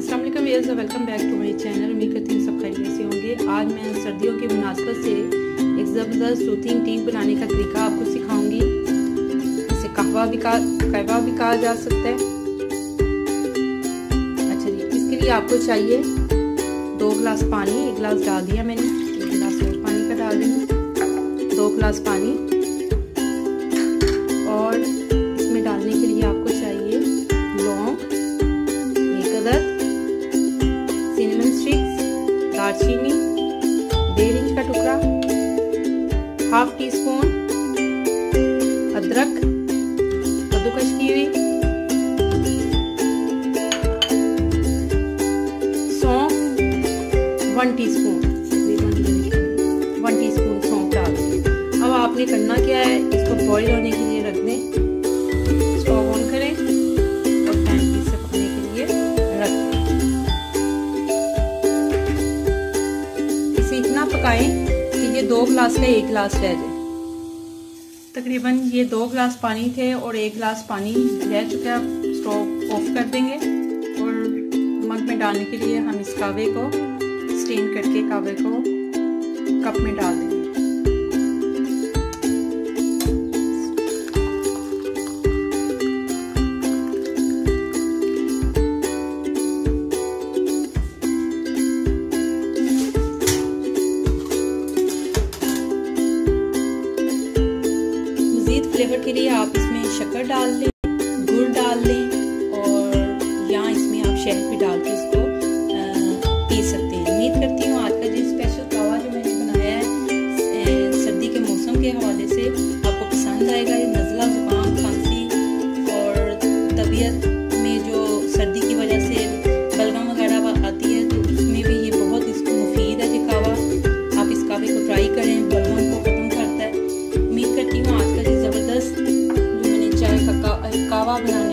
अस्सलाम वालेकुम back to my channel उम्मीद करती हूँ सब खैरियत से होंगे। आज मैं सर्दियों की मुनासबत से एक ज़बरदस्त सूथिंग टी बनाने का तरीका आपको सिखाऊँगी। इसे कहवा भी कहा कहवा भी कहा जा सकता है। अच्छा जी, इसके लिए आपको चाहिए दो गिलास पानी, एक गिलास डाल दिया मैंने, एक गिलास और पानी का डाल देंगे दो गिलास पानी। दालचीनी डेढ़ इंच का टुकड़ा, हाफ़ टी स्पून अदरक कद्दूकश की हुई सौंफ one teaspoon one teaspoon सौंफ डाल। अब आपने करना क्या है? इसको बॉईल होने पकाएँ कि ये दो गिलास का एक गिलास रह जाए। तकरीबन ये दो गिलास पानी थे और एक गिलास पानी रह चुका है। स्टोव ऑफ़ कर देंगे और मग में डालने के लिए हम इस कावे को स्टेन करके कावे को कप में डाल देंगे। फ्लेवर के लिए आप इसमें शक्कर डाल लें, गुड़ डाल लें और या इसमें आप शहद भी डाल के इसको पी सकते हैं। उम्मीद करती हूँ आज का जो स्पेशल कावा जो मैंने बनाया है सर्दी के मौसम के हवाले से आपको पसंद आएगा। करता